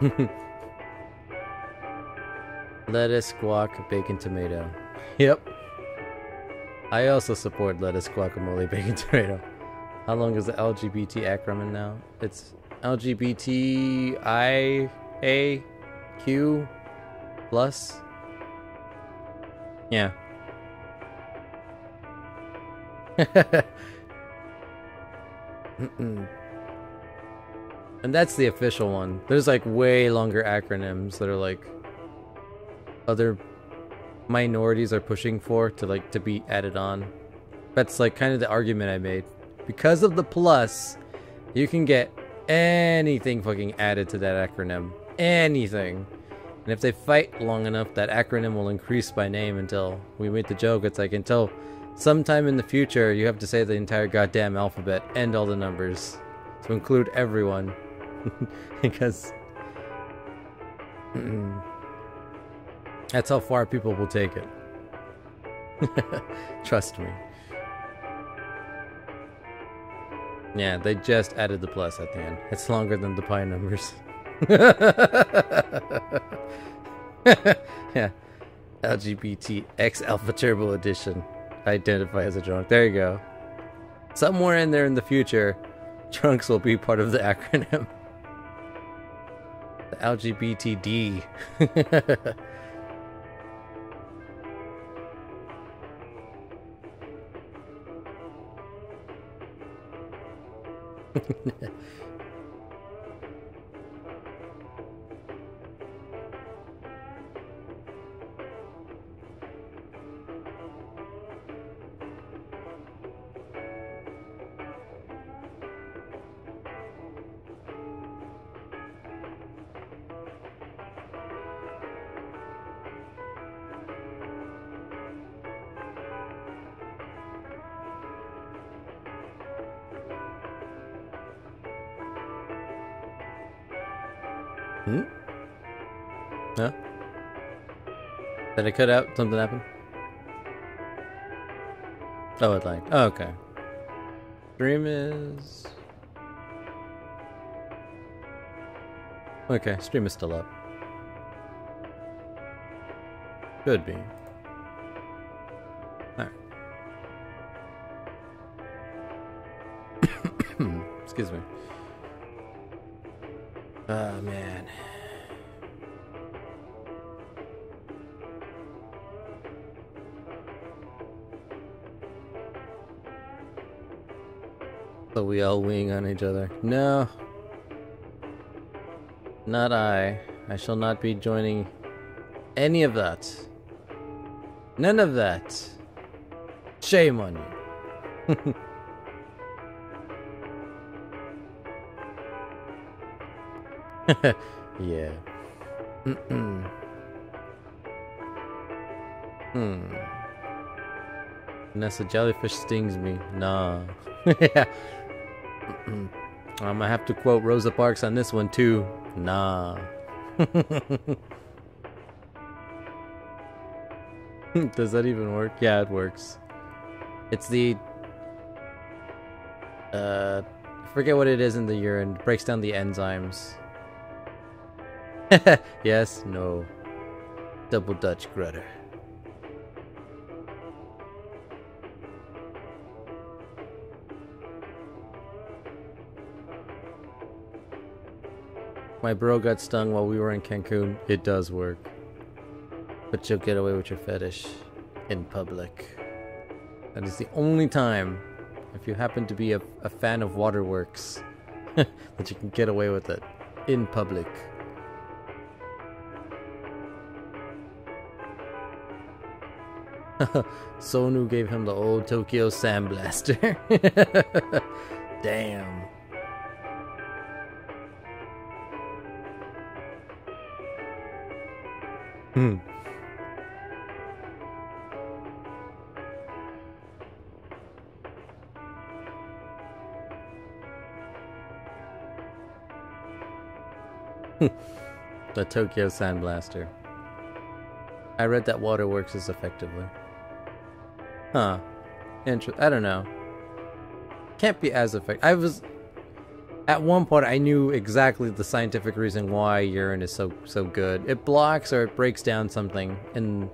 lettuce, guac, bacon, tomato. Yep. I also support lettuce, guacamole, bacon, tomato. How long is the LGBT acronym now? It's LGBTIA Q plus. Yeah. and that's the official one. There's like way longer acronyms that are like other minorities are pushing for to like to be added on. That's like kind of the argument I made. Because of the plus, you can get anything fucking added to that acronym. Anything. And if they fight long enough, that acronym will increase by name until we made the joke. It's like until sometime in the future, you have to say the entire goddamn alphabet and all the numbers to include everyone. because that's how far people will take it. Trust me. Yeah, they just added the plus at the end. It's longer than the pi numbers. yeah. LGBT X Alpha Turbo Edition. Identify as a drunk. There you go. Somewhere in there in the future, trunks will be part of the acronym. The LGBTD. Did I cut out? Something happened? Oh, it like. Oh, okay. Stream is. Okay, stream is still up. Could be. Alright. Excuse me. Oh, man. So we all wing on each other. No. Not I. I shall not be joining any of that. None of that. Shame on you. yeah. Hmm. Vanessa, jellyfish stings me. Nah. yeah. I'm gonna have to quote Rosa Parks on this one too. Nah. Does that even work? Yeah, it works. It's the uh forget what it is in the urine. It breaks down the enzymes. yes, no. Double Dutch Grutter. My bro got stung while we were in Cancun. It does work. But you'll get away with your fetish in public. That is the only time, if you happen to be a, a fan of waterworks, that you can get away with it in public. Sonu gave him the old Tokyo Sandblaster. Damn. Hmm. the Tokyo Sandblaster. I read that water works as effectively. Huh. Inter- I don't know. Can't be as effective. I was. At one point, I knew exactly the scientific reason why urine is so so good. It blocks or it breaks down something in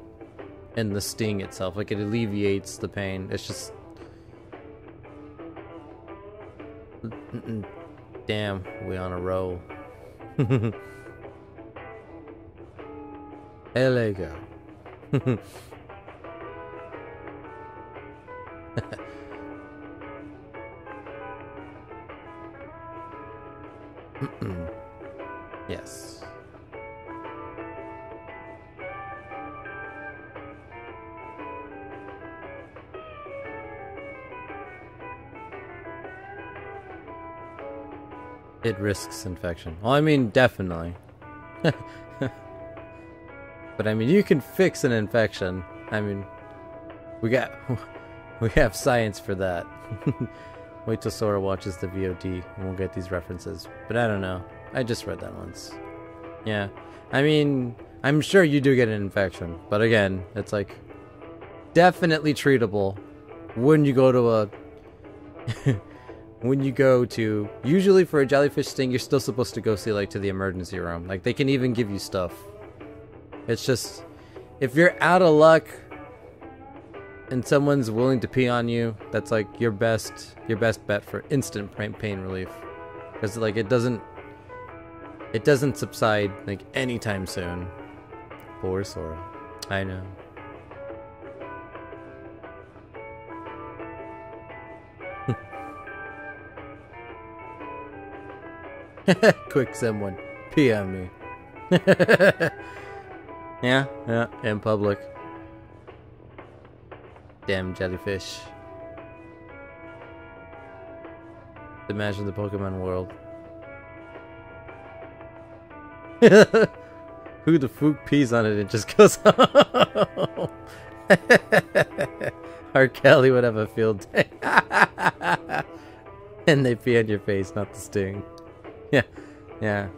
in the sting itself. Like it alleviates the pain. It's just Damn, we on a roll. There. It risks infection. Well, I mean, definitely. but I mean, you can fix an infection. I mean, we got, we have science for that. Wait till Sora watches the VOD and we'll get these references. But I don't know. I just read that once. Yeah. I mean, I'm sure you do get an infection. But again, it's like definitely treatable when you go to a when you go to usually for a jellyfish sting you're still supposed to go see like to the emergency room. Like they can even give you stuff. It's just if you're out of luck and someone's willing to pee on you that's like your best your best bet for instant pain relief. Because like it doesn't it doesn't subside like anytime soon. Poor sora i know Quick, someone pee on me. yeah, yeah, in public. Damn jellyfish. Imagine the Pokemon world. Who the fook pees on it and just goes home? R. Kelly would have a field day. and they pee on your face, not the sting. Yeah, yeah.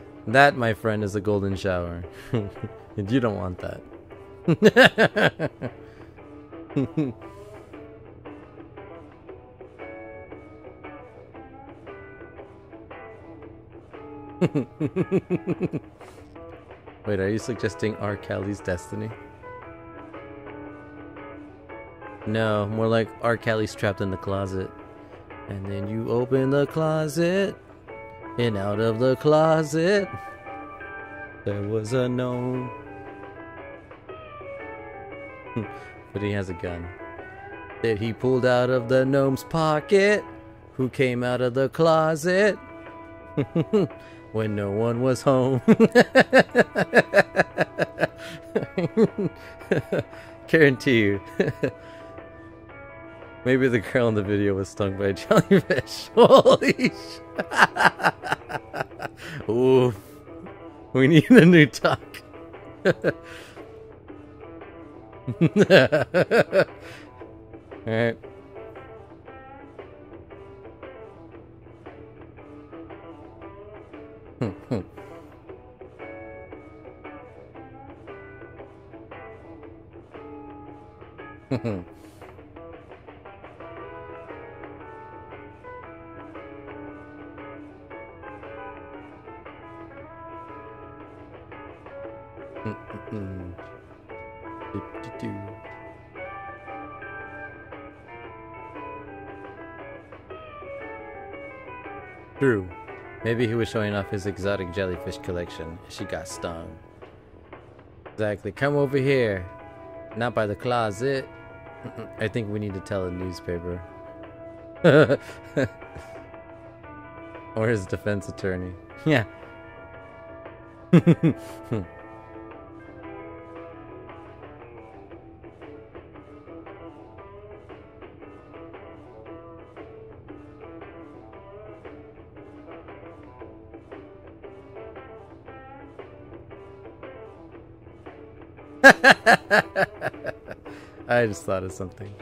that, my friend, is a golden shower. and you don't want that. Wait, are you suggesting R. Kelly's destiny? No, more like R. Kelly's trapped in the closet. And then you open the closet, and out of the closet, there was a gnome. but he has a gun. That he pulled out of the gnome's pocket, who came out of the closet when no one was home. Guarantee you. Maybe the girl in the video was stung by a jellyfish. Holy sh! Oof. We need a new talk. Alright. Hmm. True. Maybe he was showing off his exotic jellyfish collection. She got stung. Exactly. Come over here. Not by the closet. I think we need to tell a newspaper. or his defense attorney. Yeah. I just thought of something.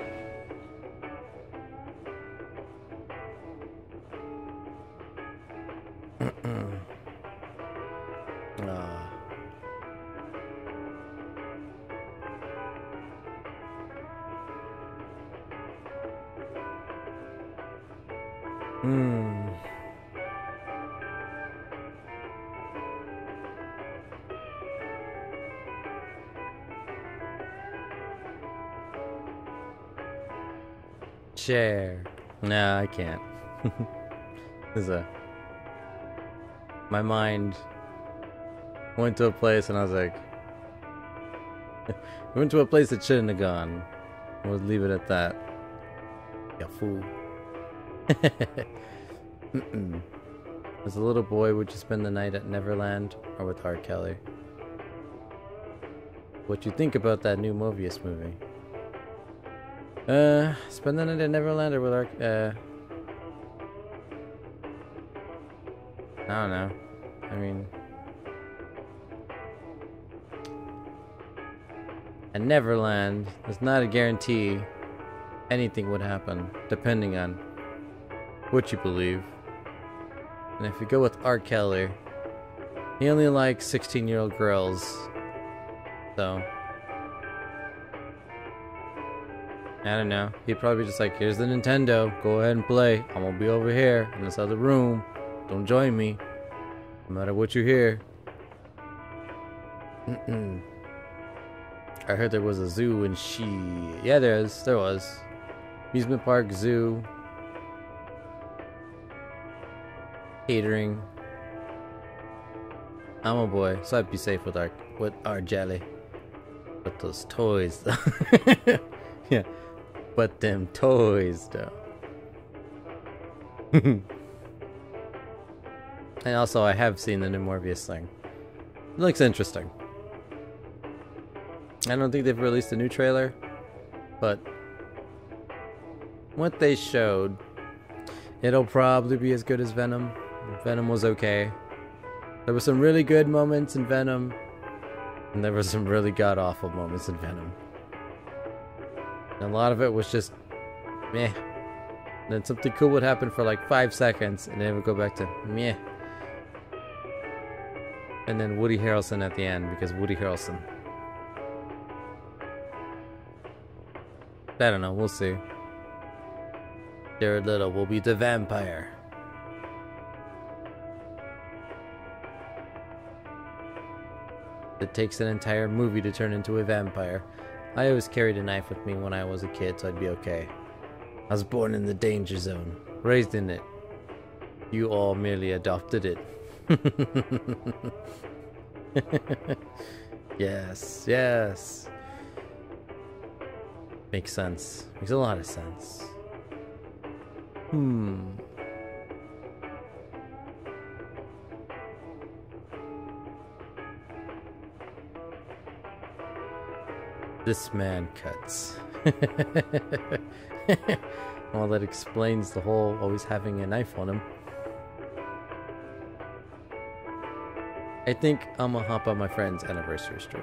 Chair. No, I can't. There's a. My mind went to a place and I was like. went to a place that shouldn't have gone. We'll leave it at that. You fool. As a little boy, would you spend the night at Neverland or with R. Kelly? What you think about that new Morbius movie? Uh, spend the night at Neverlander with our, uh... I don't know. I mean... At Neverland, there's not a guarantee anything would happen, depending on what you believe. And if you go with R. Kelly, he only likes 16 year old girls. So, I don't know. He'd probably just like, here's the Nintendo. Go ahead and play. I'm gonna be over here in this other room. Don't join me. No matter what you hear. I heard there was a zoo in She. Yeah, there is. There was. Amusement park, zoo. Catering. I'm a boy, so I'd be safe with our with our jelly. with those toys, yeah. But them toys, though. and also, I have seen the new Morbius thing. It looks interesting. I don't think they've released a new trailer, but what they showed, it'll probably be as good as Venom. Venom was okay. There were some really good moments in Venom, and there were some really god awful moments in Venom. And a lot of it was just meh. And then something cool would happen for like five seconds, and then it would go back to meh. And then Woody Harrelson at the end, because Woody Harrelson. I don't know, we'll see. Jared Leto will be the vampire. It takes an entire movie to turn into a vampire. I always carried a knife with me when I was a kid, so I'd be okay. I was born in the danger zone, raised in it. You all merely adopted it. yes, yes. Makes sense. Makes a lot of sense. Hmm. This man cuts. well, that explains the whole always having a knife on him. I think I'm gonna hop on my friend's anniversary stream.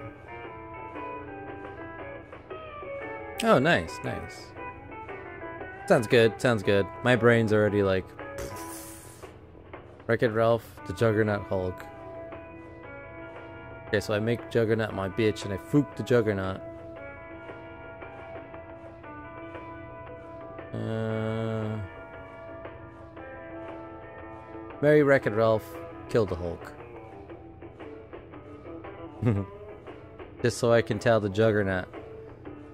Oh, nice, nice. Sounds good, sounds good. My brain's already like... Wreck-It Ralph, the Juggernaut Hulk. Okay, so I make Juggernaut my bitch and I fook the Juggernaut. Uh, Mary Wreck-It Ralph, kill the Hulk. Just so I can tell the Juggernaut.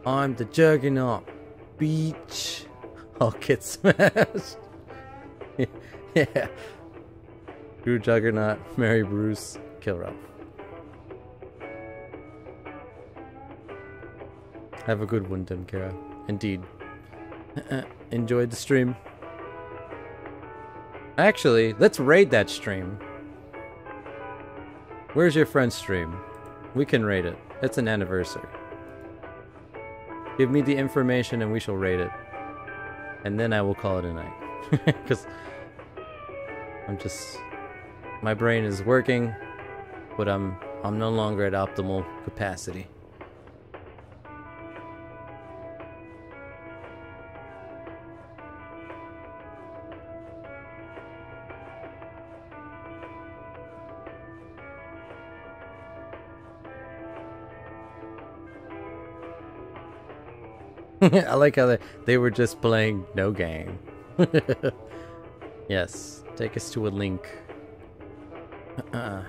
I'm the Juggernaut, beach. I'll get smashed. yeah. Drew Juggernaut, Mary Bruce, kill Ralph. Have a good one, Tim Kara. Indeed. Uh, enjoyed the stream. Actually, let's raid that stream. Where's your friend's stream? We can raid it. It's an anniversary. Give me the information and we shall raid it. And then I will call it a night. Because I'm just... My brain is working, but I'm I'm no longer at optimal capacity. I like how they, they were just playing no game. Yes, take us to a link. Uh-uh.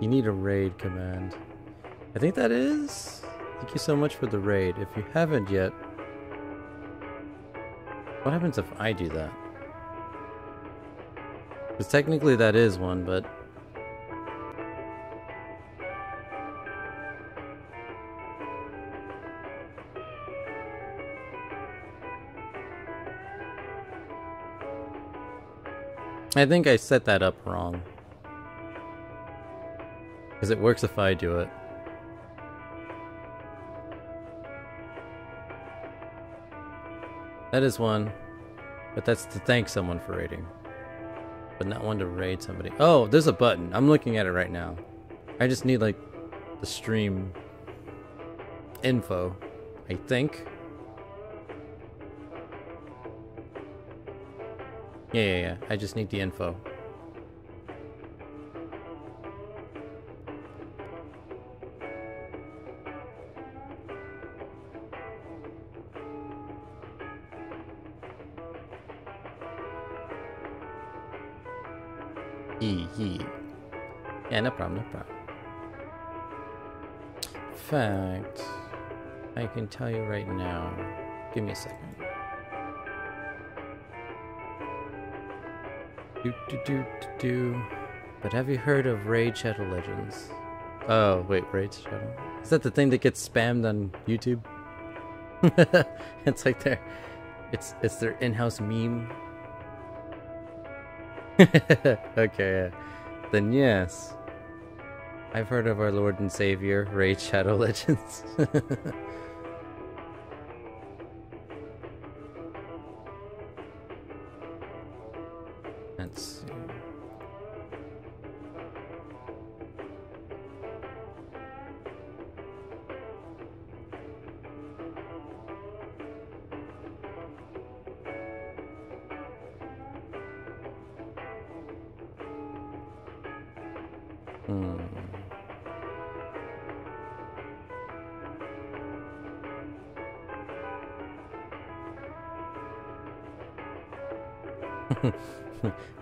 You need a raid command. I think that is. Thank you so much for the raid. If you haven't yet, what happens if I do that? Because technically that is one, but I think I set that up wrong. Because it works if I do it. That is one. But that's to thank someone for raiding. But not one to raid somebody. Oh, there's a button. I'm looking at it right now. I just need, like, the stream info. I think. Yeah, yeah, yeah. I just need the info. Fact, I can tell you right now. Give me a second. Do do do do. But have you heard of Raid Shadow Legends? Oh wait, Raid Shadow. Is that the thing that gets spammed on YouTube? it's like their, it's it's their in-house meme. okay, then yes. I've heard of our Lord and Savior, Raid Shadow Legends.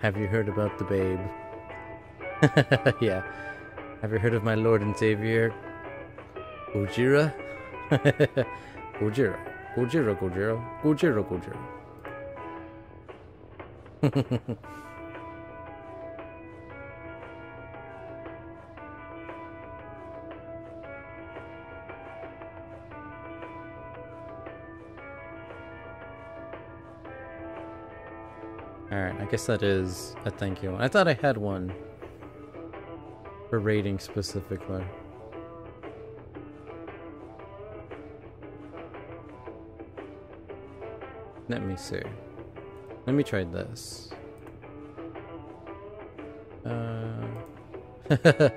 Have you heard about the babe? yeah. Have you heard of my Lord and Savior? Gojira? Gojira. Gojira, Gojira. Gojira, Gojira. Alright, I guess that is a thank you. I thought I had one for rating specifically. Let me see. Let me try this. Uh, if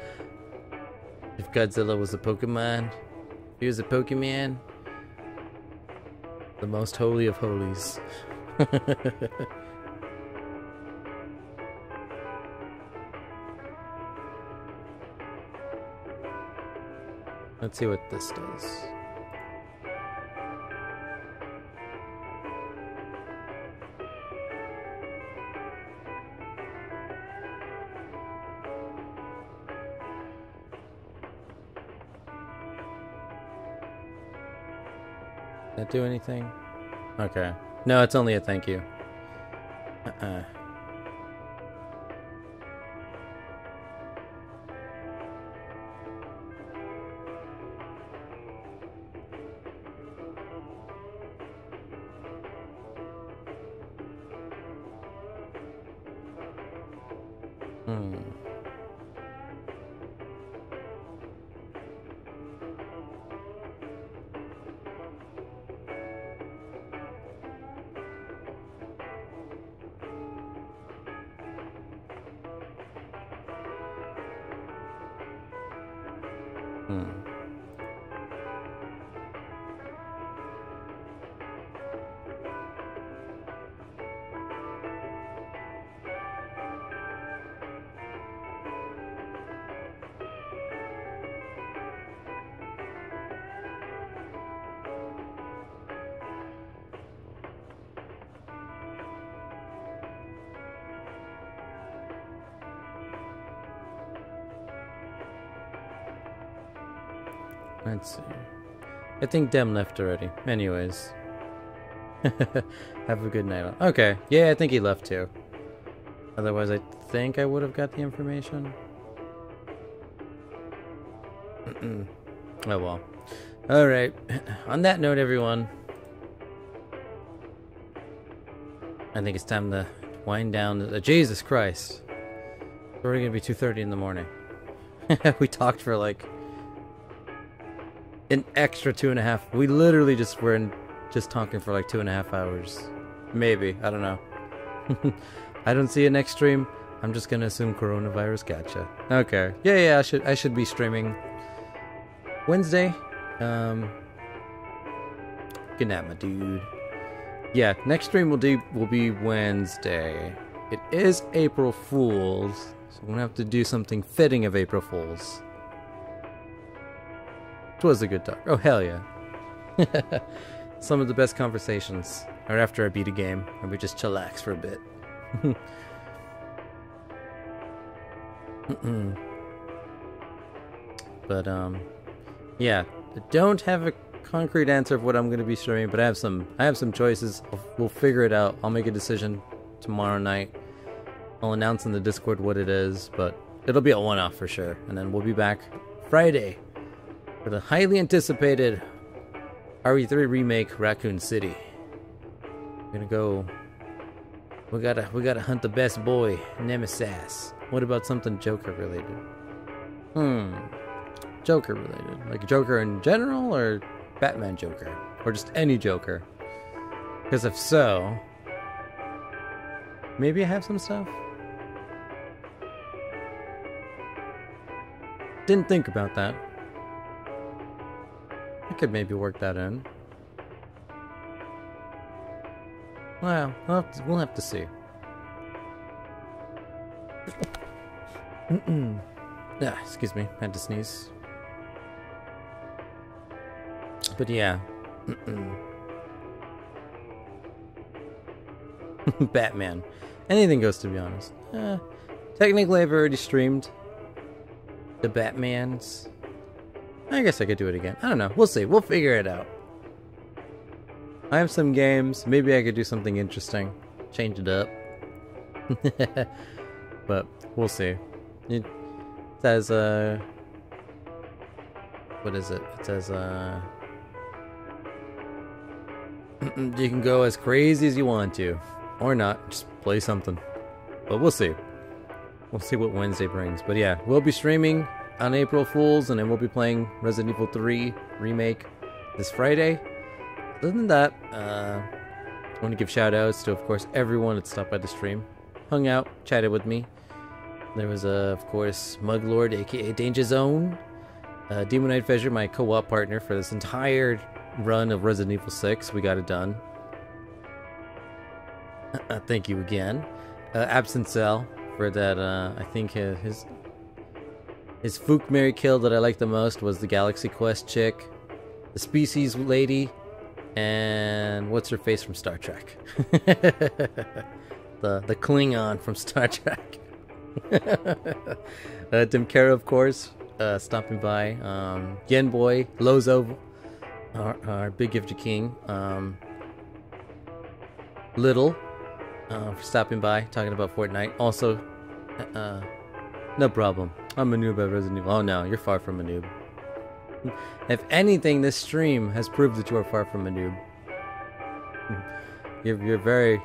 Godzilla was a Pokemon, he was a Pokemon. The most holy of holies. Let's see what this does. That do anything? Okay. No, it's only a thank you. Uh-uh. Let's see. I think Dem left already. Anyways. Have a good night. Okay. Yeah, I think he left too. Otherwise, I think I would have got the information. oh well. Alright. On that note, everyone. I think it's time to wind down. Uh, Jesus Christ. It's already gonna be 2.30 in the morning. we talked for like an extra two and a half. We literally just were in, just talking for like two and a half hours. Maybe. I don't know. I don't see a next stream. I'm just gonna assume coronavirus gotcha. Okay. Yeah, yeah, I should I should be streaming Wednesday. Um Good night, my dude. Yeah, next stream will do will be Wednesday. It is April Fools, so I'm gonna have to do something fitting of April Fools. It was a good talk. Oh hell yeah. Some of the best conversations are after I beat a game and we just chillax for a bit. but um yeah, I don't have a concrete answer of what I'm going to be streaming, but I have some I have some choices. we'll figure it out. I'll make a decision tomorrow night. I'll announce in the Discord what it is, but it'll be a one-off for sure. And then we'll be back Friday for the highly anticipated RE3 remake Raccoon City. We're gonna go. We gotta we gotta hunt the best boy, Nemesis. What about something Joker related? Hmm. Joker related. Like Joker in general or Batman Joker? Or just any Joker? Because if so, maybe I have some stuff. Didn't think about that. Could maybe work that in. Well, we'll have to, we'll have to see. ah, excuse me, I had to sneeze. But yeah. Batman. Anything goes, to be honest. Uh, technically, I've already streamed the Batmans. I guess I could do it again. I don't know. We'll see. We'll figure it out. I have some games. Maybe I could do something interesting. Change it up. but we'll see. It says, uh... What is it? It says, uh... you can go as crazy as you want to. Or not. Just play something. But we'll see. We'll see what Wednesday brings. But yeah, we'll be streaming on April Fools, and then we'll be playing Resident Evil 3 Remake this Friday. Other than that, uh, I want to give shout outs to, of course, everyone that stopped by the stream, hung out, chatted with me. There was, uh, of course, Muglord, aka Danger Zone, uh, Demon Knight Fisher, my co op partner for this entire run of Resident Evil 6. We got it done. Uh, thank you again. Uh, Absent Cell for that. Uh, I think his his Fook Mary kill that I like the most was the Galaxy Quest chick, the Species lady, and what's her face from Star Trek? the the Klingon from Star Trek. uh, Tim Kara, of course, uh, stopping by. Um, Boy, Lozo, our, our big gift to King. Um, Little, uh, for stopping by, talking about Fortnite. Also, uh, no problem. I'm a noob at Resident Evil. Oh no, you're far from a noob. If anything, this stream has proved that you are far from a noob. You're, you're very,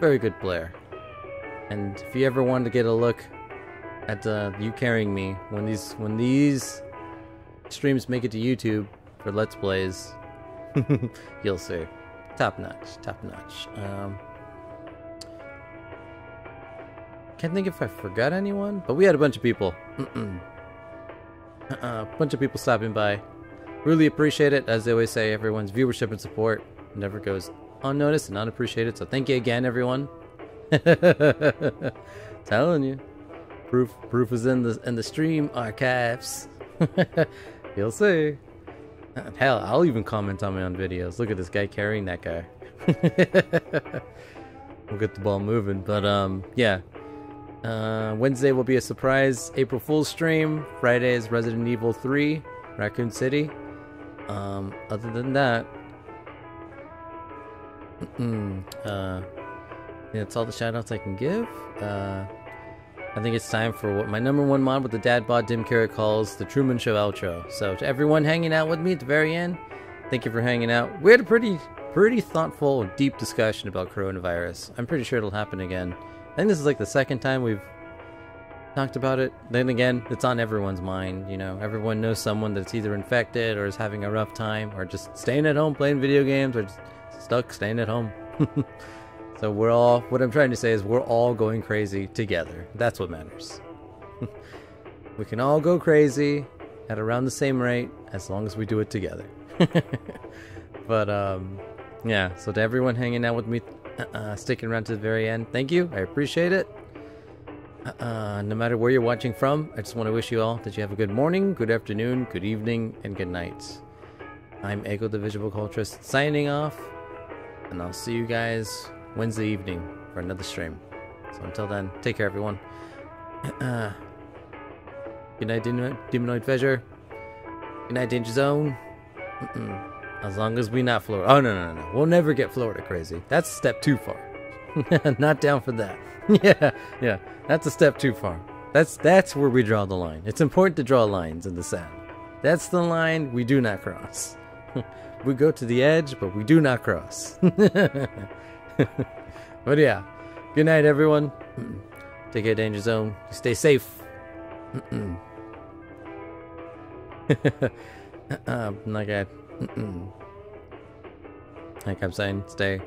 very good player. And if you ever wanted to get a look at uh, you carrying me when these when these streams make it to YouTube for Let's Plays, you'll see. Top notch, top notch. Um, can't think if I forgot anyone, but we had a bunch of people. A uh, bunch of people stopping by. Really appreciate it. As they always say, everyone's viewership and support never goes unnoticed and unappreciated. So thank you again, everyone. Telling you, proof proof is in the in the stream archives. You'll see. Hell, I'll even comment on my own videos. Look at this guy carrying that guy. we'll get the ball moving. But um, yeah. Uh, Wednesday will be a surprise April Fool's stream. Friday is Resident Evil 3 Raccoon City. Um, other than that, uh, that's all the shoutouts I can give. Uh, I think it's time for what my number one mod with the dad bod Dim Carrot calls the Truman Show outro. So to everyone hanging out with me at the very end, thank you for hanging out. We had a pretty, pretty thoughtful, deep discussion about coronavirus. I'm pretty sure it'll happen again. Think this is like the second time we've talked about it. Then again, it's on everyone's mind. You know, everyone knows someone that's either infected or is having a rough time, or just staying at home playing video games, or just stuck staying at home. so we're all. What I'm trying to say is we're all going crazy together. That's what matters. we can all go crazy at around the same rate as long as we do it together. but um, yeah. So to everyone hanging out with me, uh, sticking around to the very end, thank you. I appreciate it. Uh, no matter where you're watching from, I just want to wish you all that you have a good morning, good afternoon, good evening, and good night. I'm Eggo the Visual Culturalist signing off, and I'll see you guys Wednesday evening for another stream. So until then, take care, everyone. Uh, good night, Demonoid Treasure. Good night, Danger Zone. As long as we not Florida. Oh, no, no, no. We'll never get Florida crazy. That's a step too far. not down for that. yeah, yeah. That's a step too far. That's that's where we draw the line. It's important to draw lines in the sand. That's the line we do not cross. we go to the edge, but we do not cross. but yeah, good night, everyone. Take care, danger zone. Stay safe. uh, like I, like I'm saying, stay,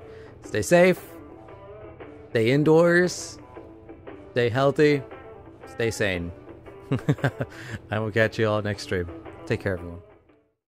stay safe. Stay indoors. Stay healthy. Stay sane. I will catch you all next stream. Take care, everyone.